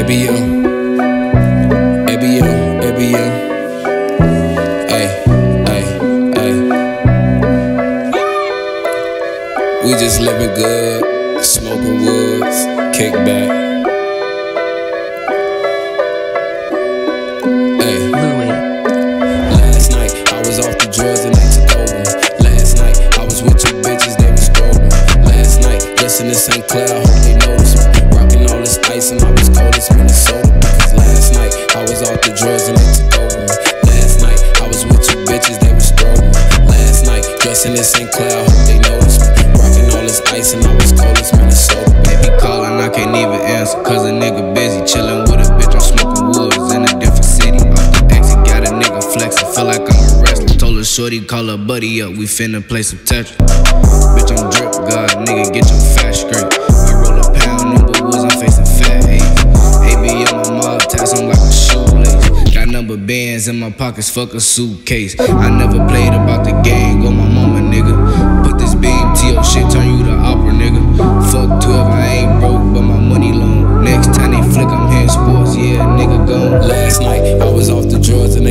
ABU, ABU, ABU. Hey, hey, hey. We just living good, smoking woods, kick back. I hope they notice me. Rocking all this ice and I was cold as Minnesota. Baby calling, I can't even answer. Cause a nigga busy chillin' with a bitch. I'm smoking woods in a different city. Off the exit, got a nigga flexin'. Feel like I'm a wrestler. Told her shorty, call her buddy up. We finna play some Tetris. Bitch, I'm drip god. Nigga, get your fat straight. I roll a pound, number woods. I'm facing fat. AB on my mob tats, I'm like a shoelace. Got number bands in my pockets, fuck a suitcase. I never played about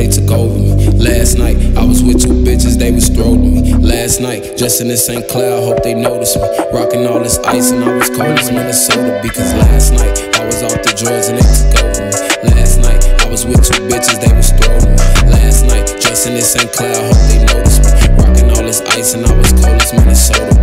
they took over me. Last night I was with two bitches, they was throwing me. Last night, just in the St. I hope they notice me. Rocking all this ice and I was cold as Minnesota. Because last night I was off the drugs and they took over me. Last night I was with two bitches, they was throwing me. Last night, just in the St. I hope they notice me. Rocking all this ice and I was cold as Minnesota.